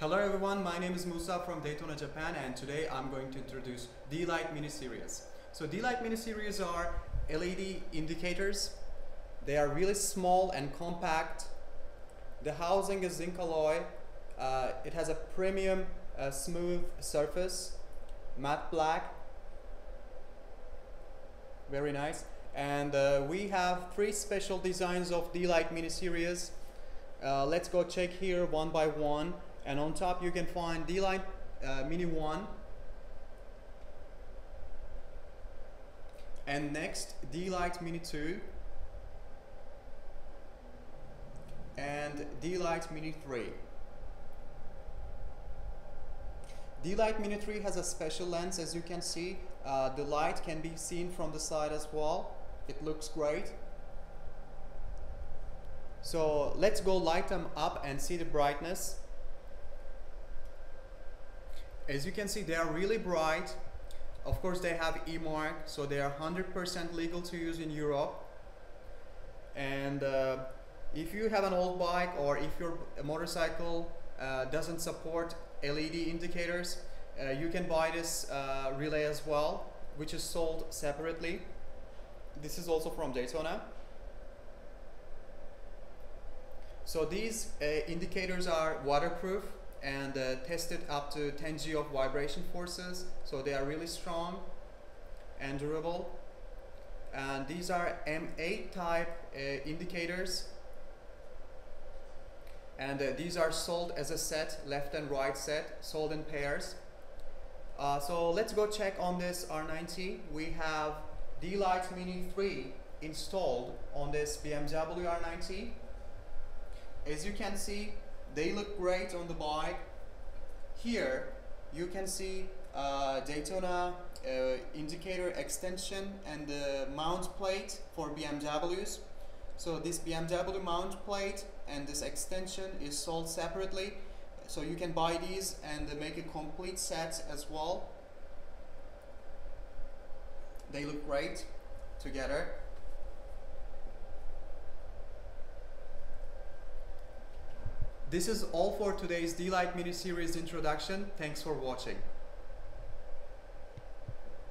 Hello everyone, my name is Musa from Daytona, Japan and today I'm going to introduce D-Light Mini Series. So D-Light Mini Series are LED indicators. They are really small and compact. The housing is zinc alloy. Uh, it has a premium uh, smooth surface, matte black. Very nice. And uh, we have three special designs of D-Light Mini Series. Uh, let's go check here one by one. And on top you can find D-Light uh, Mini 1. And next D-Light Mini 2. And D-Light Mini 3. D-Light Mini 3 has a special lens as you can see. Uh, the light can be seen from the side as well. It looks great. So let's go light them up and see the brightness. As you can see, they are really bright. Of course, they have E-mark, so they are 100% legal to use in Europe. And uh, if you have an old bike or if your motorcycle uh, doesn't support LED indicators, uh, you can buy this uh, relay as well, which is sold separately. This is also from Daytona. So these uh, indicators are waterproof and uh, tested up to 10 G of vibration forces. So they are really strong and durable. And these are M8 type uh, indicators. And uh, these are sold as a set, left and right set, sold in pairs. Uh, so let's go check on this R90. We have D-Light Mini 3 installed on this BMW R90. As you can see, they look great on the bike. Here you can see uh, Daytona uh, indicator extension and the mount plate for BMWs. So this BMW mount plate and this extension is sold separately. So you can buy these and make a complete set as well. They look great together. This is all for today's D-Light mini series introduction. Thanks for watching.